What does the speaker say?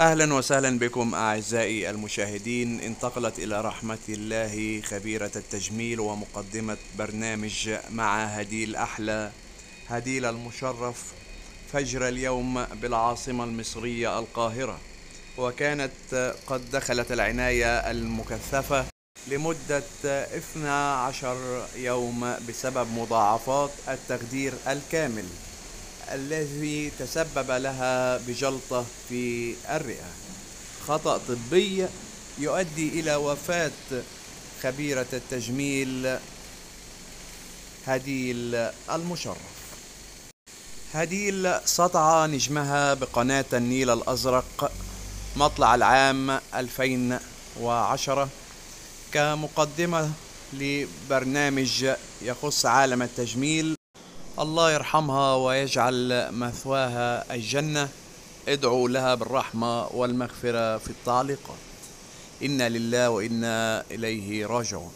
أهلا وسهلا بكم أعزائي المشاهدين. انتقلت إلى رحمة الله خبيرة التجميل ومقدمة برنامج مع هديل أحلى هديل المشرف فجر اليوم بالعاصمة المصرية القاهرة وكانت قد دخلت العناية المكثفة لمدة 12 يوم بسبب مضاعفات التخدير الكامل. الذي تسبب لها بجلطة في الرئة. خطأ طبي يؤدي إلى وفاة خبيرة التجميل هديل المشرف. هديل سطع نجمها بقناة النيل الأزرق مطلع العام 2010 كمقدمة لبرنامج يخص عالم التجميل. الله يرحمها ويجعل مثواها الجنة. ادعوا لها بالرحمة والمغفرة في التعليقات. إنا لله وإنا إليه راجعون.